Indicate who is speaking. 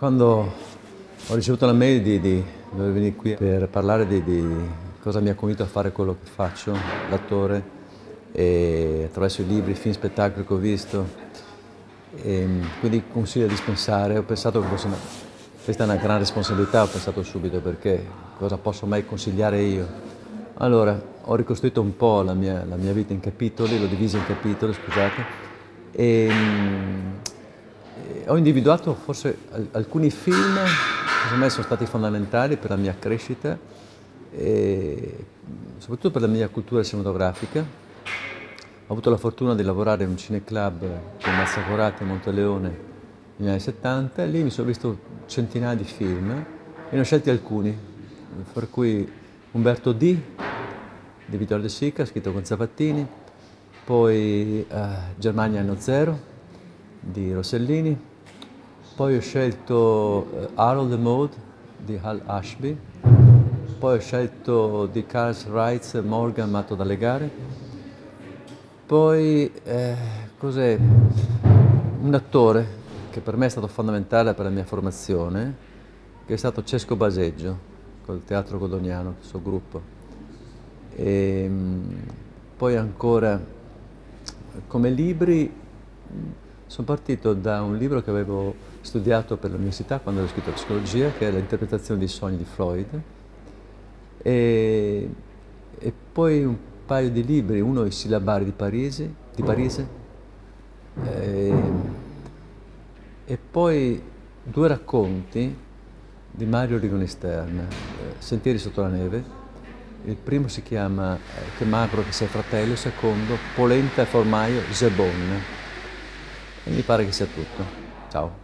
Speaker 1: Quando ho ricevuto la mail di, di dover venire qui per parlare di, di, cosa mi ha convinto a fare quello che faccio, l'attore, e attraverso i libri, film, spettacoli che ho visto, e quindi consiglio di dispensare, ho pensato che fosse una, questa è una gran responsabilità, ho pensato subito perché cosa posso mai consigliare io. Allora, ho ricostruito un po' la mia, la mia vita in capitoli, l'ho divisa in capitoli, scusate, e, ho individuato forse alcuni film che secondo me sono stati fondamentali per la mia crescita e soprattutto per la mia cultura cinematografica. Ho avuto la fortuna di lavorare in un cineclub con Mazzacorati a Monteleone negli anni 70 e lì mi sono visto centinaia di film e ne ho scelti alcuni, per cui Umberto D di Vittorio De Sica, scritto con Zavattini, poi uh, Germania anno zero di Rossellini, poi ho scelto uh, Harold Mode di Hal Ashby, poi ho scelto di Carl Reitz Morgan Matto dalle gare, poi eh, cos'è? Un attore che per me è stato fondamentale per la mia formazione, che è stato Cesco Baseggio, col Teatro Codoniano, il suo gruppo. E, ehm, poi ancora come libri sono partito da un libro che avevo studiato per l'università quando avevo scritto psicologia, che è l'interpretazione dei sogni di Freud, e, e, poi un paio di libri, uno I sillabari di Parisi, di Parisi. E, e, poi due racconti di Mario Rigoni Stern, eh, Sentieri sotto la neve, il primo si chiama eh, Che magro che sei fratello, il secondo Polenta e formaio Zebon. E mi pare che sia tutto. Ciao.